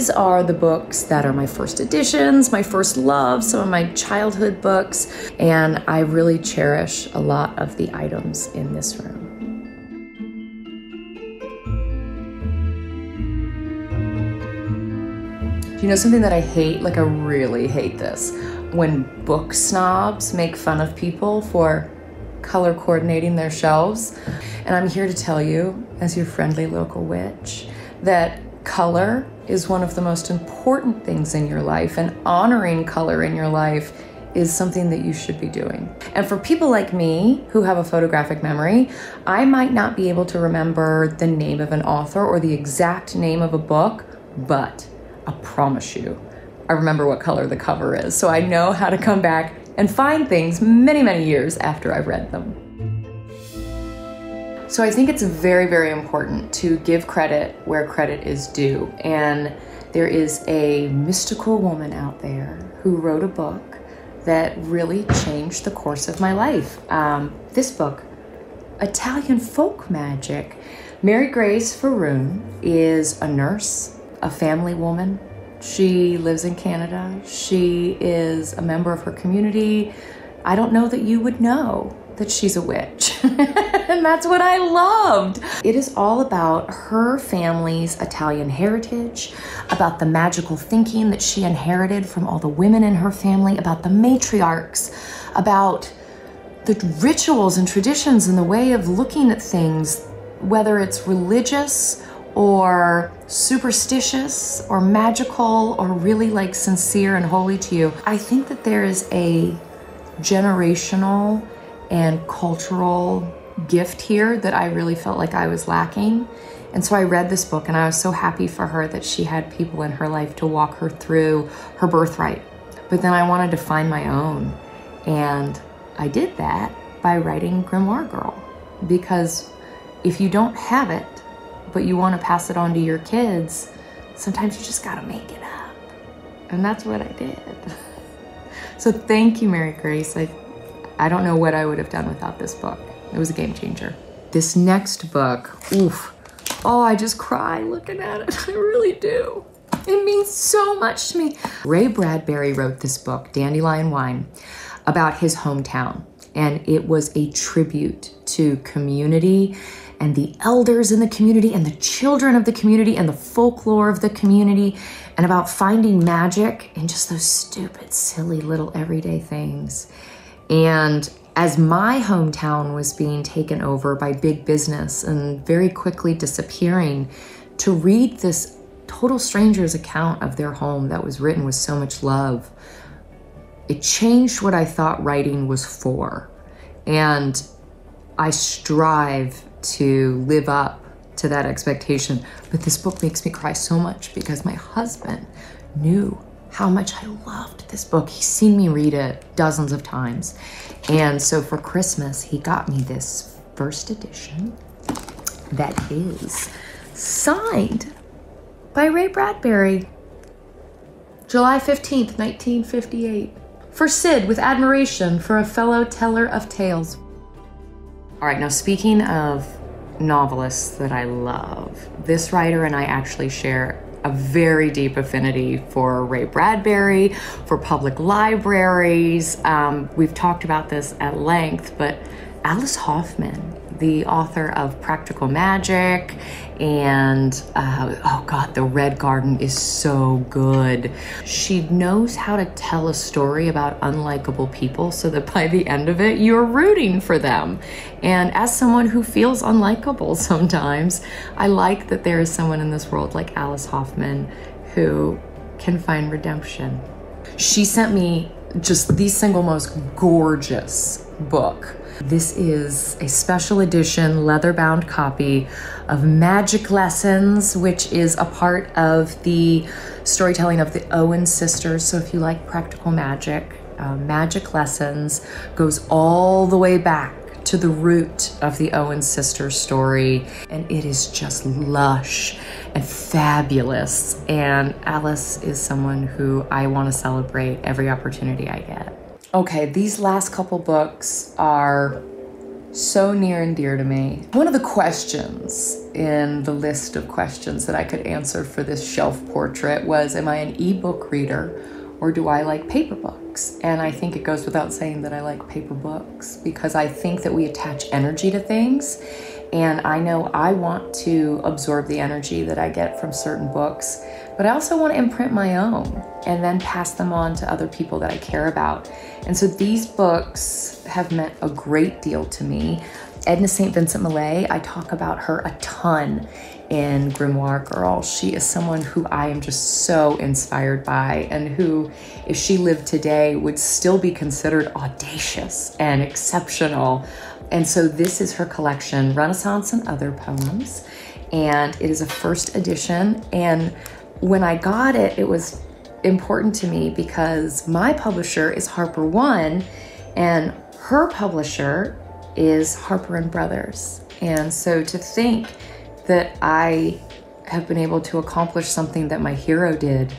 these are the books that are my first editions, my first love, some of my childhood books, and I really cherish a lot of the items in this room. Do you know something that I hate? Like, I really hate this. When book snobs make fun of people for color coordinating their shelves. And I'm here to tell you, as your friendly local witch, that color is one of the most important things in your life, and honoring color in your life is something that you should be doing. And for people like me who have a photographic memory, I might not be able to remember the name of an author or the exact name of a book, but I promise you, I remember what color the cover is. So I know how to come back and find things many, many years after I've read them. So I think it's very, very important to give credit where credit is due. And there is a mystical woman out there who wrote a book that really changed the course of my life. Um, this book, Italian Folk Magic. Mary Grace Fahrun is a nurse, a family woman. She lives in Canada. She is a member of her community. I don't know that you would know that she's a witch. and that's what I loved. It is all about her family's Italian heritage, about the magical thinking that she inherited from all the women in her family, about the matriarchs, about the rituals and traditions and the way of looking at things, whether it's religious or superstitious or magical or really like sincere and holy to you. I think that there is a generational and cultural gift here that I really felt like I was lacking. And so I read this book and I was so happy for her that she had people in her life to walk her through her birthright. But then I wanted to find my own. And I did that by writing Grimoire Girl. Because if you don't have it, but you want to pass it on to your kids, sometimes you just got to make it up. And that's what I did. so thank you, Mary Grace. I I don't know what I would have done without this book. It was a game changer. This next book, oof. Oh, I just cry looking at it. I really do. It means so much to me. Ray Bradbury wrote this book, Dandelion Wine, about his hometown. And it was a tribute to community and the elders in the community and the children of the community and the folklore of the community and about finding magic in just those stupid, silly little everyday things. And as my hometown was being taken over by big business and very quickly disappearing, to read this total stranger's account of their home that was written with so much love, it changed what I thought writing was for. And I strive to live up to that expectation. But this book makes me cry so much because my husband knew how much I loved this book. He's seen me read it dozens of times. And so for Christmas, he got me this first edition that is signed by Ray Bradbury. July 15th, 1958. For Sid, with admiration for a fellow teller of tales. All right, now speaking of novelists that I love, this writer and I actually share a very deep affinity for Ray Bradbury, for public libraries. Um, we've talked about this at length, but Alice Hoffman, the author of Practical Magic and uh, oh god the red garden is so good. She knows how to tell a story about unlikable people so that by the end of it you're rooting for them. And as someone who feels unlikable sometimes i like that there is someone in this world like alice hoffman who can find redemption. She sent me just the single most gorgeous book this is a special edition leather bound copy of Magic Lessons, which is a part of the storytelling of the Owen sisters. So if you like practical magic, uh, Magic Lessons goes all the way back to the root of the Owen sisters story, and it is just lush and fabulous. And Alice is someone who I want to celebrate every opportunity I get. Okay, these last couple books are so near and dear to me. One of the questions in the list of questions that I could answer for this shelf portrait was Am I an ebook reader or do I like paper books? And I think it goes without saying that I like paper books because I think that we attach energy to things. And I know I want to absorb the energy that I get from certain books, but I also want to imprint my own and then pass them on to other people that I care about. And so these books have meant a great deal to me. Edna St. Vincent Millay, I talk about her a ton in Grimoire Girl. She is someone who I am just so inspired by, and who, if she lived today, would still be considered audacious and exceptional. And so, this is her collection, Renaissance and Other Poems, and it is a first edition. And when I got it, it was important to me because my publisher is Harper One, and her publisher is Harper and Brothers. And so to think that I have been able to accomplish something that my hero did,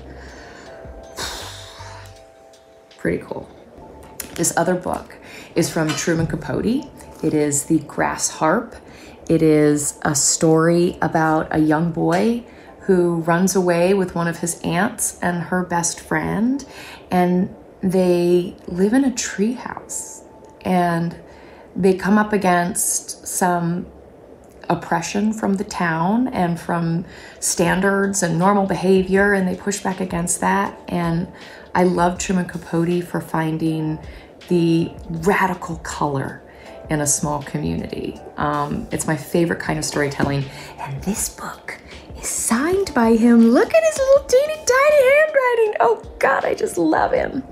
pretty cool. This other book is from Truman Capote. It is The Grass Harp. It is a story about a young boy who runs away with one of his aunts and her best friend, and they live in a treehouse. And they come up against some oppression from the town and from standards and normal behavior, and they push back against that. And I love Truman Capote for finding the radical color in a small community. Um, it's my favorite kind of storytelling. And this book is signed by him. Look at his little teeny tiny handwriting. Oh, God, I just love him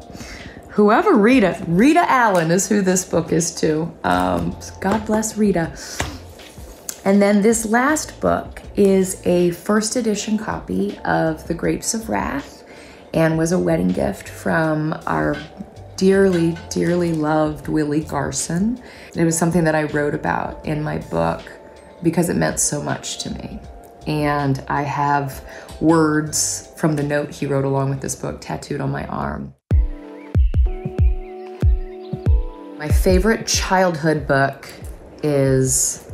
whoever Rita, Rita Allen is who this book is to. Um, God bless Rita. And then this last book is a first edition copy of The Grapes of Wrath and was a wedding gift from our dearly, dearly loved Willie Garson. It was something that I wrote about in my book because it meant so much to me. And I have words from the note he wrote along with this book tattooed on my arm. My favorite childhood book is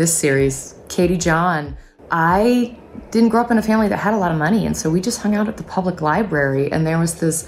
this series, Katie John. I didn't grow up in a family that had a lot of money, and so we just hung out at the public library, and there was this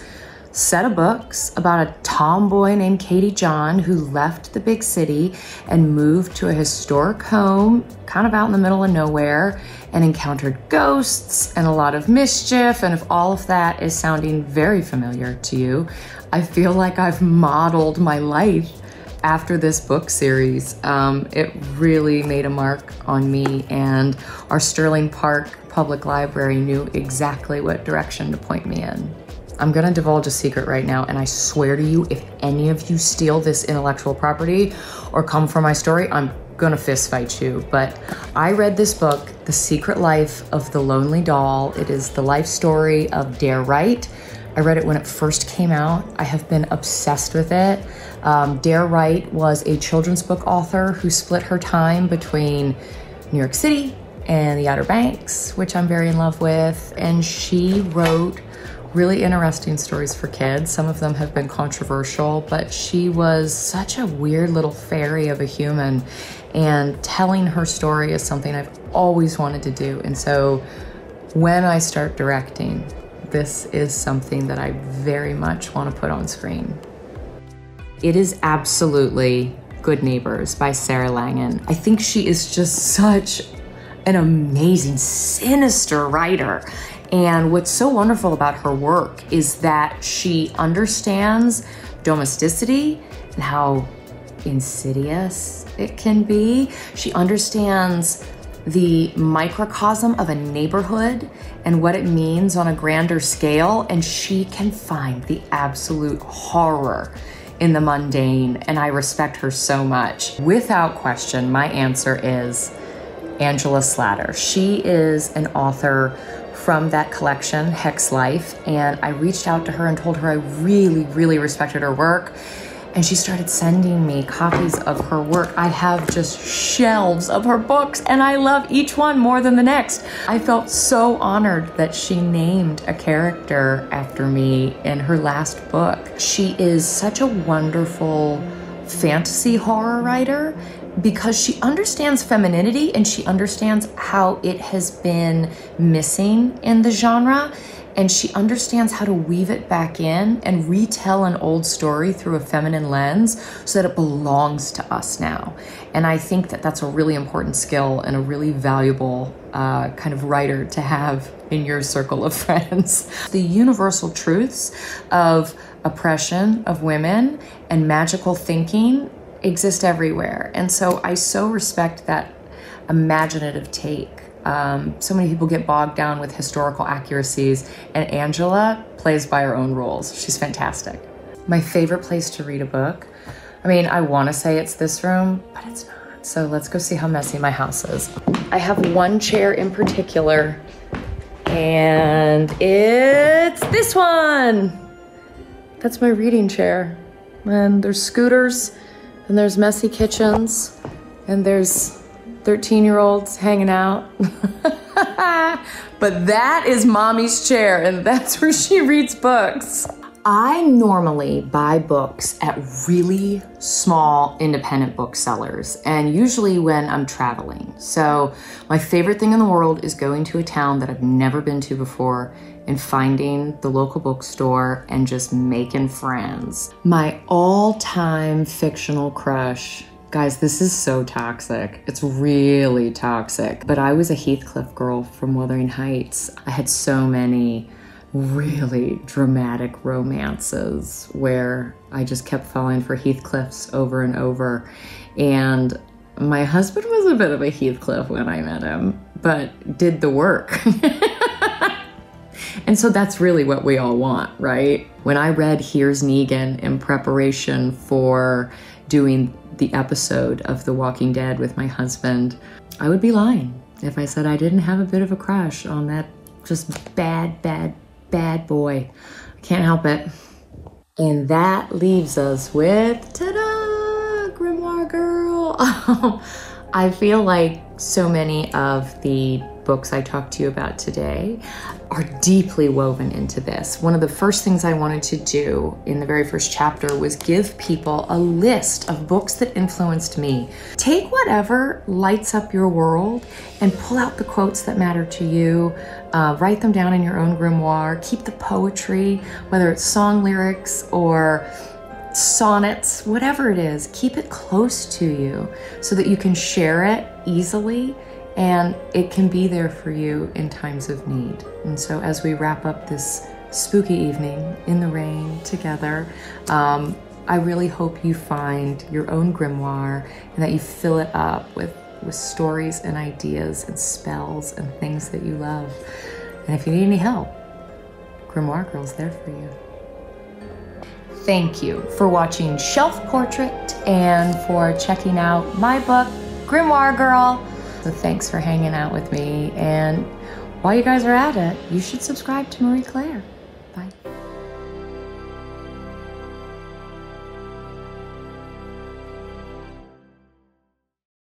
set of books about a tomboy named Katie John who left the big city and moved to a historic home kind of out in the middle of nowhere and encountered ghosts and a lot of mischief. And if all of that is sounding very familiar to you, I feel like I've modeled my life after this book series. Um, it really made a mark on me, and our Sterling Park Public Library knew exactly what direction to point me in. I'm gonna divulge a secret right now, and I swear to you, if any of you steal this intellectual property or come for my story, I'm gonna fist fight you. But I read this book, The Secret Life of the Lonely Doll. It is the life story of Dare Wright I read it when it first came out. I have been obsessed with it. Um, Dare Wright was a children's book author who split her time between New York City and the Outer Banks, which I'm very in love with. And she wrote really interesting stories for kids. Some of them have been controversial, but she was such a weird little fairy of a human. And telling her story is something I've always wanted to do. And so when I start directing, this is something that I very much want to put on screen. It is absolutely Good Neighbors by Sarah Langan. I think she is just such an amazing, sinister writer. And what's so wonderful about her work is that she understands domesticity and how insidious it can be. She understands the microcosm of a neighborhood and what it means on a grander scale, and she can find the absolute horror in the mundane, and I respect her so much. Without question, my answer is Angela Slatter. She is an author from that collection, Hex Life, and I reached out to her and told her I really, really respected her work and she started sending me copies of her work. I have just shelves of her books, and I love each one more than the next. I felt so honored that she named a character after me in her last book. She is such a wonderful fantasy horror writer because she understands femininity and she understands how it has been missing in the genre and she understands how to weave it back in and retell an old story through a feminine lens so that it belongs to us now. And I think that that's a really important skill and a really valuable uh, kind of writer to have in your circle of friends. the universal truths of oppression of women and magical thinking exist everywhere. And so I so respect that imaginative take. Um, so many people get bogged down with historical accuracies, and Angela plays by her own rules. She's fantastic. My favorite place to read a book. I mean, I want to say it's this room, but it's not. So let's go see how messy my house is. I have one chair in particular, and it's this one. That's my reading chair. And there's scooters, and there's messy kitchens, and there's 13 year olds hanging out. but that is mommy's chair, and that's where she reads books. I normally buy books at really small independent booksellers, and usually when I'm traveling. So, my favorite thing in the world is going to a town that I've never been to before and finding the local bookstore and just making friends. My all time fictional crush. Guys, this is so toxic. It's really toxic. But I was a Heathcliff girl from Wuthering Heights. I had so many really dramatic romances where I just kept falling for Heathcliffs over and over. And my husband was a bit of a Heathcliff when I met him, but did the work. And so that's really what we all want, right? When I read Here's Negan in preparation for doing the episode of The Walking Dead with my husband, I would be lying if I said I didn't have a bit of a crush on that just bad, bad, bad boy. I can't help it. And that leaves us with ta da, Grimoire Girl. I feel like so many of the books I talked to you about today are deeply woven into this. One of the first things I wanted to do in the very first chapter was give people a list of books that influenced me. Take whatever lights up your world and pull out the quotes that matter to you. Uh, write them down in your own grimoire. Keep the poetry, whether it's song lyrics or sonnets, whatever it is, keep it close to you so that you can share it easily and it can be there for you in times of need. And so, as we wrap up this spooky evening in the rain together, um, I really hope you find your own grimoire and that you fill it up with, with stories and ideas and spells and things that you love. And if you need any help, Grimoire Girl's there for you. Thank you for watching Shelf Portrait and for checking out my book, Grimoire Girl. So thanks for hanging out with me. And while you guys are at it, you should subscribe to Marie Claire.